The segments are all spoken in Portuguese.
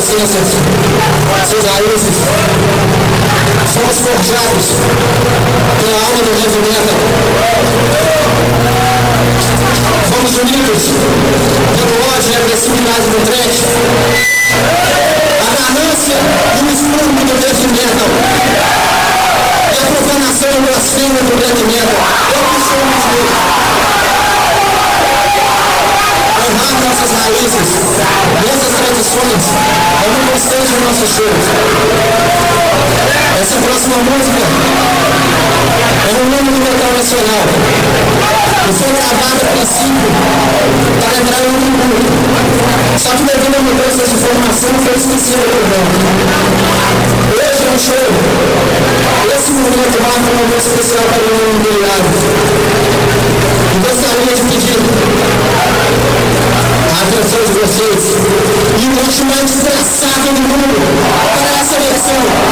essências, suas raízes. Somos forjados pela alma do metal. Fomos unidos pelo ódio e agressividade do trash. A ganância e o espírito do metal. E a profanação e o blasfêmio do heavy constante no nosso show. Essa próxima música é um nome do metal nacional. E foi gravada a princípio para entrar no mundo. Só que devido a mudanças de formação foi esquecido do programa. Mundo para essa versão.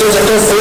Deus é tão forte.